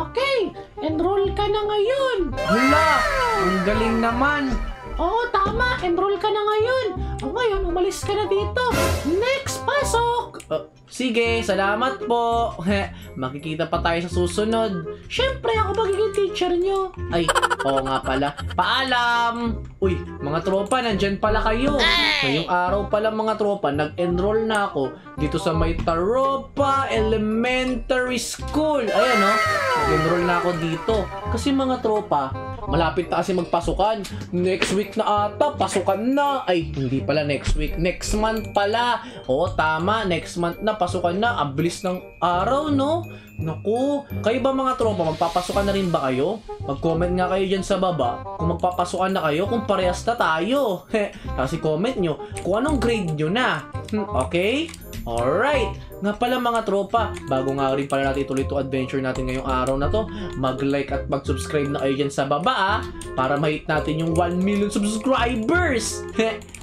Okay, enroll ka na ngayon. Hala, ang galing naman. Oo, tama. Enroll ka na ngayon. O ngayon, umalis ka na dito. Next, pasok! Uh, sige, salamat po. Makikita pa tayo sa susunod. Siyempre, ako magiging teacher nyo. Ay, oo nga pala. Paalam! Uy, mga tropa, nandyan pala kayo. Ngayong araw pala mga tropa, nag-enroll na ako dito sa may Taropa Elementary School. Ayan no, nag-enroll na ako dito. Kasi mga tropa, malapit na kasi magpasukan. Next week na ata, pasukan na. Ay, hindi pala next week. Next month pala. Oo, tama. Next month na, pasukan na. Ang bilis ng araw, no? Naku, kayo ba mga tropa, magpapasukan na rin ba kayo? Mag-comment nga kayo dyan sa baba kung magpapasukan na kayo, kung parehas na tayo. Kasi comment nyo kung anong grade nyo na. Hmm, Okay? Alright! Nga pala mga tropa, bago nga rin pala natin ituloy itong adventure natin ngayong araw na to, mag-like at mag-subscribe na kayo dyan sa baba ah, para ma-hit natin yung 1 million subscribers!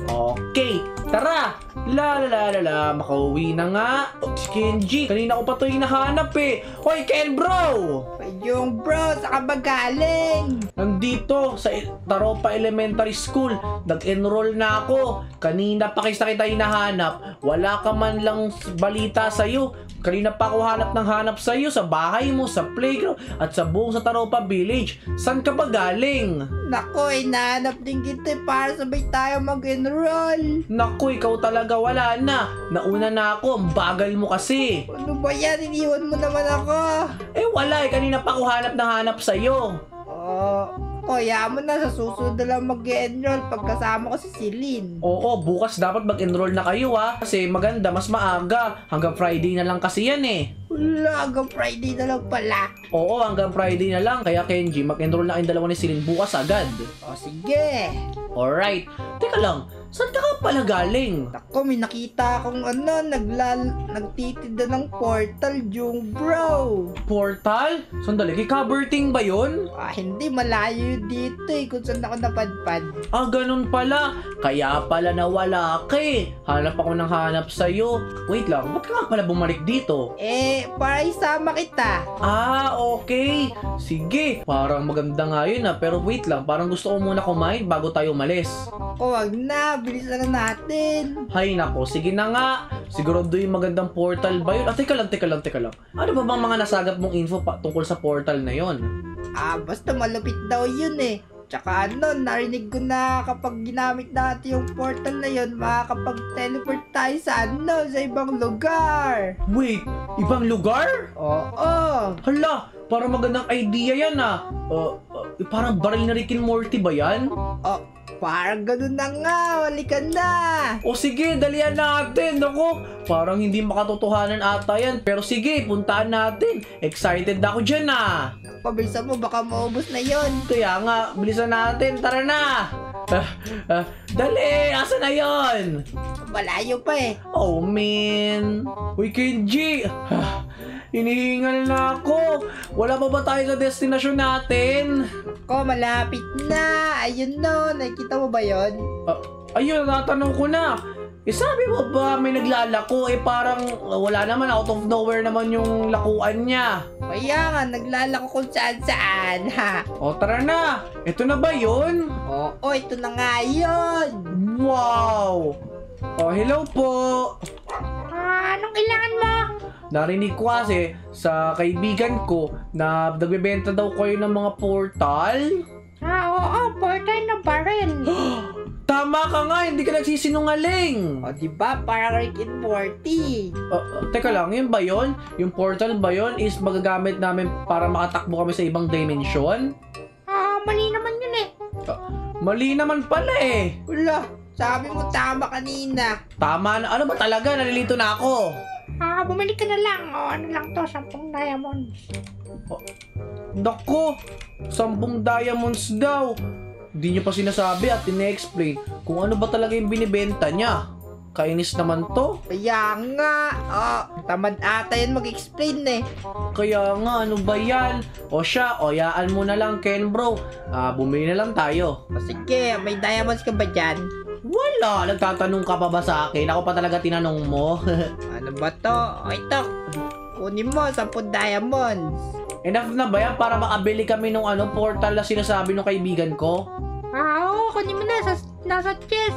okay, tara! La la la la la, makauwi na nga. Oh, si Kenji, kanina ko pa ito hinahanap eh. Hoy Ken bro! Yung bro, saan ba galing? Nandito sa I- Taropa Elementary School, nag-enroll na ako. Kanina pa kita kita hinahanap. Wala ka man lang s- balita sa'yo. Kanina pa ako hanap ng hanap sa'yo sa bahay mo, sa playground, at sa buong sa Taropa Village. San ka ba galing? Nako, inahanap din kita eh, para sabay tayo mag-enroll. Naku, ikaw talaga wala na. Nauna na ako, ang bagal mo kasi. Ano ba yan? Iniwan mo naman ako. Eh wala eh, kanina pa ako hanap ng hanap sa'yo. Oh, kaya mo na sa susunod na lang mag-enroll pagkasama ko si Celine. Oo, bukas dapat mag-enroll na kayo ha. Kasi maganda, mas maaga. Hanggang Friday na lang kasi yan eh. Wala, hanggang Friday na lang pala. Oo, hanggang Friday na lang. Kaya Kenji, mag-enroll na kayong dalawa ni Celine bukas agad. O sige. Alright. Teka lang, saan ka ka pala galing? Nako, may nakita akong ano, naglal, nagtitinda ng portal, yung bro. Portal? Sandali, kay Caberting ba yun? Ah, hindi, malayo dito eh, kung saan ako napadpad. Ah, ganun pala. Kaya pala nawala ka eh. Hanap ako ng hanap sa'yo. Wait lang, ba't ka nga pala bumalik dito? Eh, para isama kita. Ah, okay. Sige. Parang maganda nga yun ah. Pero wait lang, parang gusto ko muna kumain bago tayo umalis. O, wag na, bilis na natin. Hay nako, sige na nga. Sigurado yung magandang portal ba yun? Ah, teka lang, teka lang, teka lang. Ano ba bang mga nasagap mong info pa tungkol sa portal na yon? Ah, basta malupit daw yun eh. Tsaka ano, narinig ko na kapag ginamit natin yung portal na yun, makakapag-teleport tayo sa ano, sa ibang lugar. Wait, ibang lugar? Oo. Hala, parang magandang idea yan ah. Uh, uh, parang baril na Rick and Morty ba yan? Oh, parang ganun na nga, walikan na. O sige, dalian natin. Ako, parang hindi makatotohanan ata yan. Pero sige, puntaan natin. Excited ako dyan ah. Pabilisan mo, baka maubos na yon. Kaya nga, bilisan natin. Tara na. Ah, ah, dali, asa na yon? Malayo pa eh. Oh man. Uy, Kenji. Ah, Hinihingal na ako. Wala pa ba tayo sa destinasyon natin? Ko, malapit na. Ayun no, nakikita mo ba yon? Ah, ayun, natanong ko na. Eh sabi mo ba may naglalako? Eh parang ah, wala naman, out of nowhere naman yung lakuan niya. Kaya nga, naglalako kung saan saan, ha? O tara na. Ito na ba yun? Oo, ito na nga yun. Wow! Oh, hello po. Ah, anong kailangan mo? Narinig ko kasi sa kaibigan ko na nagbebenta daw kayo ng mga portal. Ah, oo, portal na baril. Tama ka nga, hindi ka nagsisinungaling. O, di ba? Parang Rick and Morty. Uh, uh, teka lang, yun ba yun? Yung portal ba yun is magagamit namin para makatakbo kami sa ibang dimension? Ah, mali naman yun eh. Mali naman pala eh. Wala, sabi mo tama kanina. Tama na. Ano ba talaga? Nalilito na ako. Ah, bumalik ka na lang. O, ano lang to, 10 diamonds. Nako, sampung diamonds daw. Hindi niyo pa sinasabi at ine-explain kung ano ba talaga yung binibenta niya. Kainis naman to. Kaya nga, oh, tamad ata yan mag-explain eh. Kaya nga, ano ba yan? O siya, oyaan mo na lang, Ken bro. Ah, bumili na lang tayo. O sige, may diamonds ka ba dyan? Wala, nagtatanong ka pa ba sa akin? Ako pa talaga tinanong mo. Ano ba to? O ito, kunin mo, 10 diamonds. Enough na ba yan para makabili kami nung ano, portal na sinasabi ng kaibigan ko? Ah, oo, kunin mo na. Sa, nasa chest.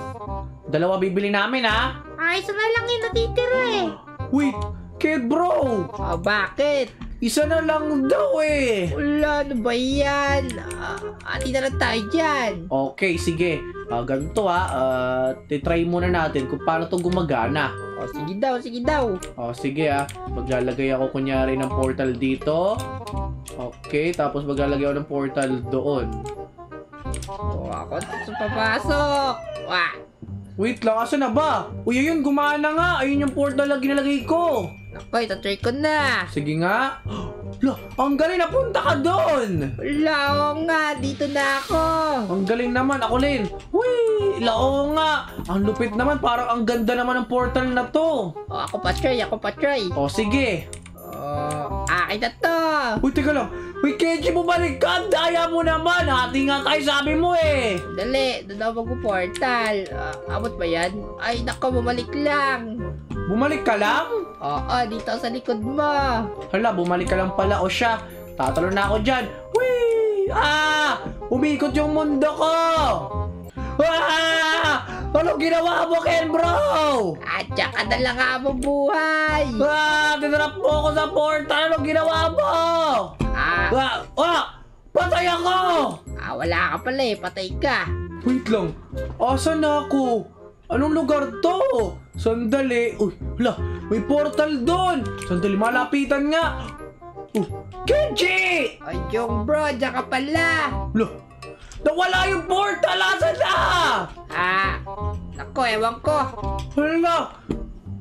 Dalawa bibili namin ha? Ah, isa na lang yung natitira eh. Wait, kid bro! Ah, bakit? Isa na lang daw eh! Wala, ano ba yan? Ah, ati na lang tayo dyan. Okay, sige. Ah, ganito ha, ah, titry muna natin kung paano to gumagana. O, sige daw, sige daw. Oh, sige ah. Maglalagay ako kunyari ng portal dito. Okay, tapos maglalagay ako ng portal doon. O, ako sa papasok. Wah, Wait lang, asa na ba? Uy, ayun, gumana nga. Ayun yung portal na ginalagay ko. Naku, itatry ko na. Sige nga. La, ang galing napunta ka doon. Wala, oo nga, dito na ako. Ang galing naman, ako Lin. Uy, lao nga. Ang lupit naman, parang ang ganda naman ng portal na to. O, ako pa try, ako pa try. O, sige. O, akin na to. Uy, teka lang. Uy, Kenji, bumalik ka. Daya mo naman. Hati nga tayo, sabi mo eh. Dali, doon ako mag-portal. Ah, abot ba yan? Ay, nako, bumalik lang. Bumalik ka lang? Oo, dito sa likod mo. Hala, bumalik ka lang pala. O siya, tatalo na ako dyan. Whee! Ah! Umikot yung mundo ko! Ah! Ano ginawa mo, Ken bro? At saka na lang ako buhay. Ah! Tinarap mo ako sa portal. Ano ginawa mo? Ah, Ah! Ah! Patay ako! ah, wala ka pala eh, patay ka. Wait lang. Asan na ako? Anong lugar to? Sandali. Uy, hala, may portal doon. Sandali, malapitan nga. Oh, Kenji! Ay, yung bro, diyan ka pala. Hala, nawala yung portal. Asan na? Ah, nako, ewan ko. Hala,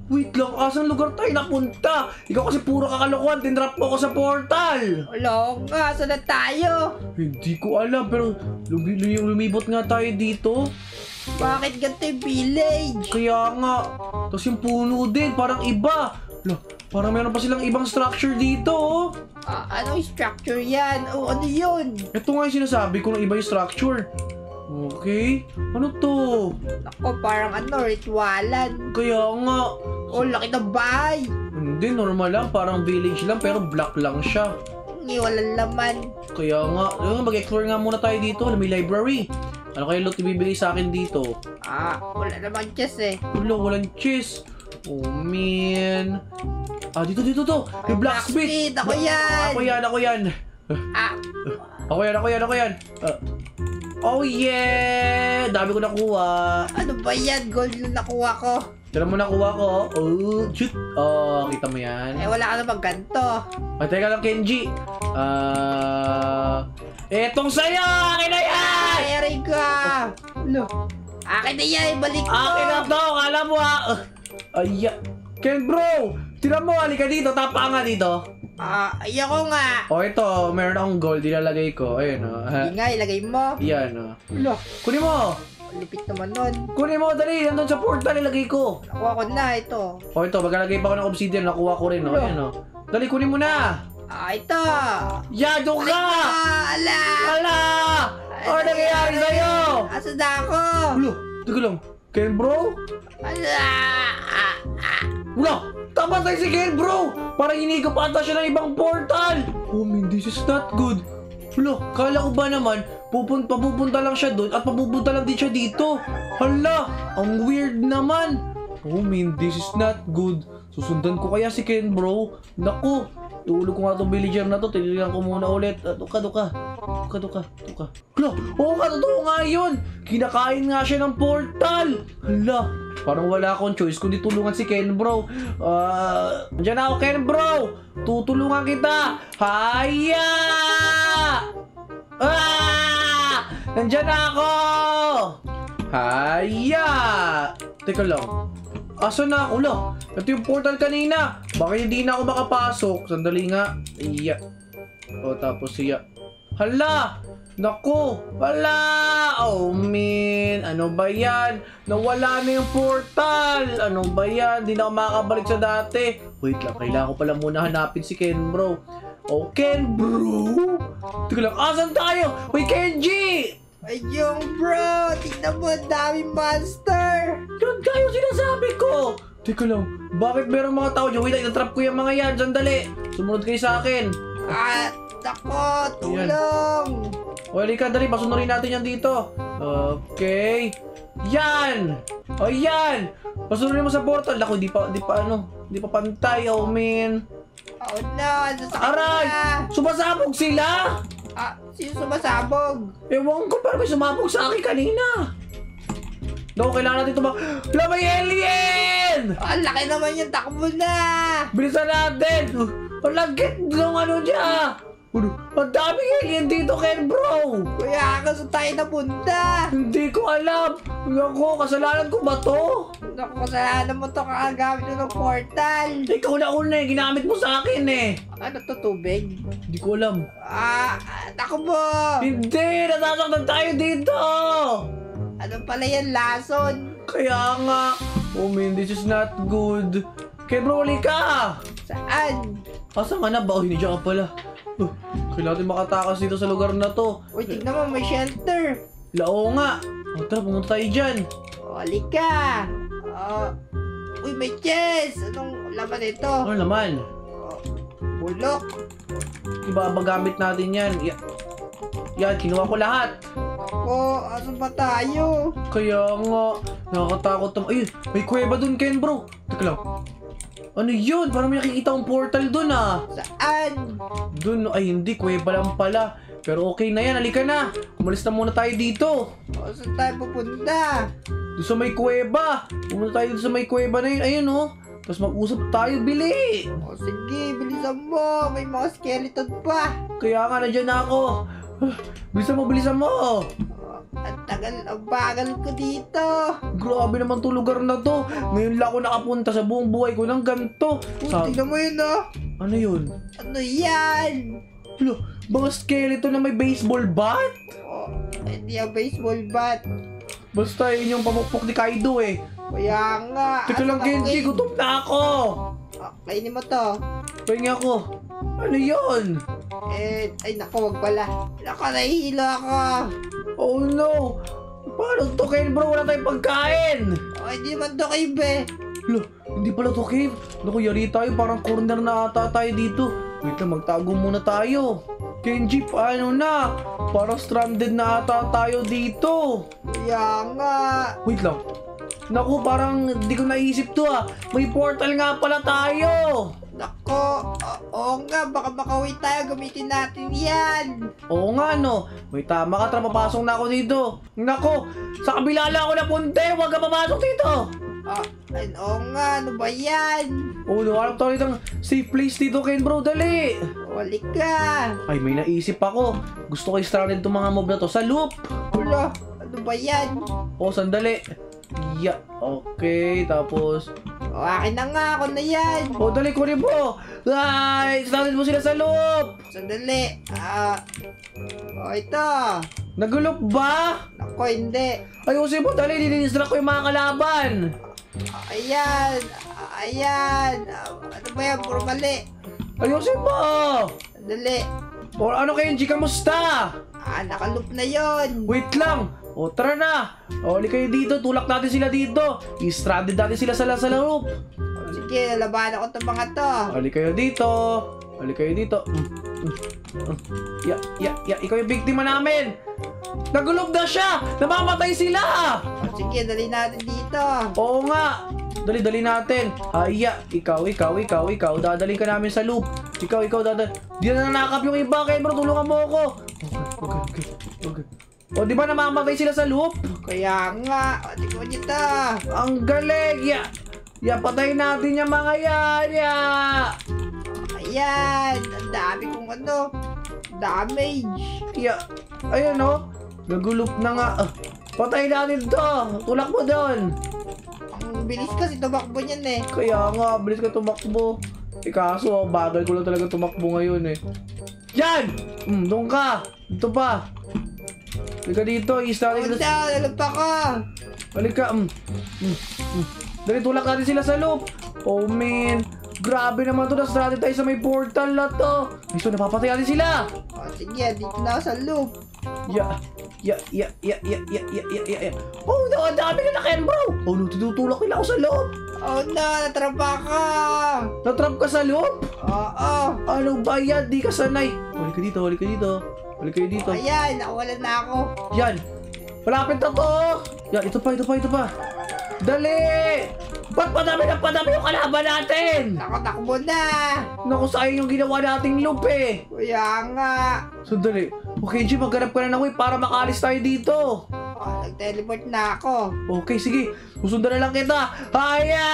wait lang. Asan lugar tayo napunta? Ikaw kasi puro kakalokohan. Tinrap mo ako sa portal. Wala nga, saan na tayo? Hindi ko alam, pero lumi- lumi- lumibot nga tayo dito. Bakit ganito yung village? Kaya nga. Tapos yung puno din, parang iba. Hala, parang meron pa silang ibang structure dito, oh. Ah, anong structure yan? O, ano yun? Ito nga yung sinasabi ko ng iba yung structure. Okay. Ano to? Nako, parang ano, ritualan. Kaya nga. O, laki ng bahay. Hindi, normal lang. Parang village lang, pero black lang siya. Hindi, walang laman. Kaya nga, ayun, mag-explore nga muna tayo dito. May library. Ano kaya loot ibibigay sa akin dito? Ah, wala naman chess eh. Wala, walang cheese. Oh, man. Ah, dito, dito, to. May blacksmith. Ako yan. Ako yan, ako yan. Ah, Ako yan, ako yan, ako yan. Ah. oh, yeah! Dami ko nakuha. ano ba yan? Gold na nakuha ko. Tira mo nakuha ko. Oh, shoot. Oh, kita mo yan. Eh, wala ka namang ganito. Ah, teka lang, Kenji. Ah... etong sa'yo! Akin na yan! Ay, ka. Lo. Akin na yan, ibalik mo. Akin na to! Kala mo ha! Uh, ay, Ken bro! Tira mo, halika dito. Tapa nga dito. Ah, ayoko nga. O, ito. Meron akong gold. Ilalagay ko. Ayun, o. Hindi nga, ilagay mo. Yan, o. Lo, Kunin mo! Lupit naman nun. Kunin mo, dali! Nandun sa portal, ilagay ko. Nakuha ko na ito. O, ito. Maglalagay pa ako ng obsidian. Nakuha ko rin, o. Ano? Ayan, o. Dali, kunin mo na! Ah, ito. Yado ka! Ala. Ala! Ano nangyayari sa'yo? Asa na ako? Ulo, teka lang. Ken bro? Ala. Ah, ah. Tayo si Ken bro! Parang hinigop ata siya ng ibang portal! Oh man, this is not good. Wala, kala ko ba naman, pupun papupunta lang siya doon at papupunta lang din siya dito. Hala, ang weird naman. Oh man, this is not good. Susundan ko kaya si Ken bro. Naku, Tulog ko nga itong villager na to. Tinilang ko muna ulit. Uh, tuka, tuka. Tuka, tuka. Tuka. Hala, oo nga, totoo nga yun. Kinakain nga siya ng portal. Hala, parang wala akong choice kundi tulungan si Ken bro. Ah, uh, na ako Ken bro. Tutulungan kita. Haya! Ah! Nandiyan na ako! Haya! Teka lang. Asa na la? Ito yung portal kanina. Bakit hindi na ako makapasok? Sandali nga. Iya. O tapos siya. Hala! Naku! Wala! Oh man! Ano ba yan? Nawala na yung portal! Ano ba yan? Hindi na ako makakabalik sa dati. Wait lang, kailangan ko pala muna hanapin si Ken bro. Oh, Ken bro! Teka lang, asan tayo? Uy, Kenji! Ay, yung bro. Tingnan mo, ang daming monster. Yun kayo sinasabi ko! Teka lang, bakit merong mga tao dyan? Wait, lang, itatrap ko yung mga yan. Sandali! Sumunod kayo sa akin. Ah, Nako, tulong! O, halika, dali, pasunurin natin yan dito. Okay. Yan! O, yan! Pasunurin mo sa portal. Ako, di pa, di pa, ano, di pa pantay, oh, man. Oh no, nasakit Aray! na! Sumasabog sila! Ah, sino sumasabog? Ewan ko, pero may sumabog sa akin kanina. Naku, kailangan natin tumag... Wala, may alien! Ang laki naman yung takbo na! Bilisan natin! Ang lagit ng ano niya! Ano? Ang daming alien dito, Ken bro! Kuya, kaso tayo napunta? Hindi ko alam! Ako, kasalanan ko ba to? Naku, kasalanan mo to kakagamit mo ng portal. Ikaw na una eh, ginamit mo sa akin eh! Ano to, tubig? Hindi ko alam. Ah, ah, takbo! Hindi! Nasasaktan tayo dito! Ano pala yan, lason? Kaya nga, oh man, this is not good. Ken bro, uli ka! Saan? Asa nga na ba? Oh, hindi ka pala. Uh, kailangan natin makatakas dito sa lugar na to. Uy, tignan mo, may shelter. Lao nga. O tara, pumunta tayo dyan. Oli ka! Ah, uy, may chest! Anong laman ito? Ano naman? Oh, bulok. Ibabagamit natin yan. Ya- yan, kinuha ko lahat. Ako, asan ba tayo? Kaya nga, nakakatakot naman. Ayun, may kuweba dun, Ken bro. Teka lang. Ano yun? Parang may nakikita akong portal dun ah. Saan? Dun, ay hindi, kuweba lang pala. Pero okay na yan, halika na. Umalis na muna tayo dito. O, saan tayo pupunta? Doon sa may kuweba. Pumunta tayo doon sa may kuweba na yun. Ayun oh. Tapos mag-usap tayo, bili. O, sige, bilisan mo. May mga skeleton pa. Kaya nga, nandiyan na ako. Bilisan mo, bilisan mo. Ang tagal, ang bagal ko dito. Grabe naman to lugar na to. Ngayon lang ako nakapunta sa buong buhay ko ng ganito. Sa, tignan mo yun, oh. ano yun? Ano yan? Lo, mga skeleton na may baseball bat? O, hindi ang baseball bat. Basta yun yung pamukpok ni Kaido eh. Kaya nga. Teka lang, asan ako, Genji, Ken? gutom na ako. O, kainin mo to. Pahinga ako. Ano yun? Eh, ay nako, wag pala. Nako, nahihilo ako. Oh no! Paano to, Ken bro? Wala tayong pagkain! O, hindi man to kay Be. Lo, hindi pala to cave. Naku, yari tayo. Parang corner na ata tayo dito. Wait lang, magtago muna tayo. Kenji, paano na? Parang stranded na ata tayo dito. Kaya nga. Wait lang. Naku, parang di ko naisip to ah. May portal nga pala tayo. Nako, oo nga, baka makawin tayo, gamitin natin yan. Oo nga no. May tama ka, tara papasok na ako dito. Nako, sa kabila lang ako napunta. eh. Huwag ka papasok dito. Ah, ay, oo nga, ano ba yan? Oh, nakalap tayo ng safe place dito, Ken bro. Dali. Wali ka. Ay, may naisip ako. Gusto ko i-stranded itong mga mob na to sa loop. Wala, ano ba yan? O, sandali. Yeah, okay. Tapos, O, akin na nga, ako na yan. o, dali, kunin mo. Ay, stranded mo sila sa loop. Sandali. Ah, o, ito. Nagulop ba? Nako, hindi. Ayusin mo, dali. Dinidistract ko yung mga kalaban. Ayan, ayan. Ano ba yan, puro mali. Ayusin mo. Sandali. O, ano kayo, G, kamusta? Ah, nakaloop na yon. Wait lang. O, tara na. O, hali kayo dito. Tulak natin sila dito. I-stranded natin sila sa, sa loop. O, sige, labanan ko itong mga to. Hali kayo dito. Hali kayo dito. Mm, mm, mm. Ya, ya, ya. Ikaw yung biktima namin. Nagulog na siya. Namamatay sila. Sige, dali natin dito. Oo nga. Dali, dali natin. Haya. Ikaw, ikaw, ikaw, ikaw. Dadaling ka namin sa loop. Ikaw, ikaw, dadal. Di na nanakap yung iba. Kaya bro, tulungan mo ako. O, di ba namamatay sila sa loop? Kaya nga, o, tingnan niyo to. Ang galing. Ya, ya, patayin natin yung mga yan. Ya. Ayan, ang dami kong ano, damage. Ya, ayun o. Nagulop na nga. Ah, patay natin to. Tulak mo doon. Ang bilis kasi tumakbo niyan eh. Kaya nga, bilis ka tumakbo. Eh kaso, bagal ko lang talaga tumakbo ngayon eh. Yan! Mm, doon ka. Dito pa. Halika dito, i-start Oh, dito. no, nalapa ko. Halika. Mm, mm, mm. Dali, tulak natin sila sa loop. Oh man. Grabe naman to. Nasrati tayo sa may portal na to. Gusto, napapatay natin sila. O, sige, dito na ako sa loop. Ya, ya, ya, ya, ya, ya, ya, ya, ya, ya. Oh, no, ang dami na na bro. Oh, no, tinutulak nila ako sa loob. Oh no, natrapa ka. Natrap ka sa loob? Oo. Ano ba yan? Di ka sanay. Huli ka dito, huli ka dito. Huli kayo dito. Ayan, nakawala na ako. Yan! Malapit na to! Yan, ito pa, ito pa, ito pa. Dali! Ba't padami na padami yung kalaban natin? Nakatakbo na. Naku, sayang yung ginawa nating loop eh. Kaya nga. Sandali. Okay, Jim, maghanap ka na ng way para makaalis tayo dito. Oh, nag-teleport na ako. Okay, sige. Susundan na lang kita. Haya!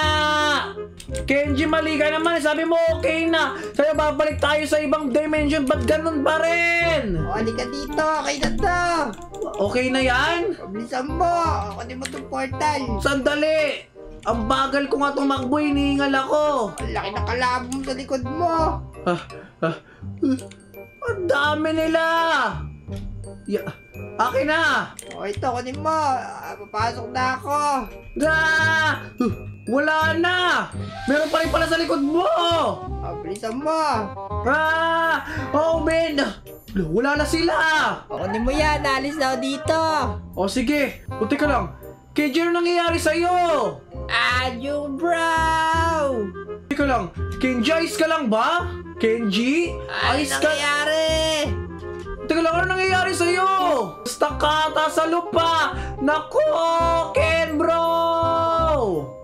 Kenji, mali ka naman. Sabi mo okay na. Sa'yo babalik tayo sa ibang dimension. Ba't ganun pa rin? O, halika dito. Okay na to. Okay na yan? Pabilisan mo. Kunin mo itong portal. Sandali! Ang bagal ko nga tumakbo, hinihingal ako. Ang laki ng kalabong sa likod mo. Ah, ah, ang dami nila! Ya, akin na! O, ito. Kunin mo. Ah, Papasok na ako. Ah! Huh, Wala na! Meron pa rin pala sa likod mo! O, bilisan mo. Ah! Oh, man! Wala na sila! O, kunin mo yan. Alis na ako dito. O sige, o teka lang. KJ, ano nangyayari sa'yo? Adyo, bro. Teka lang, Kenji, ayos ka lang ba? Kenji? Ano Ayos ka? nangyayari? Teka lang, ano nangyayari sa'yo? Basta ka ata sa lupa! Nako, Ken bro!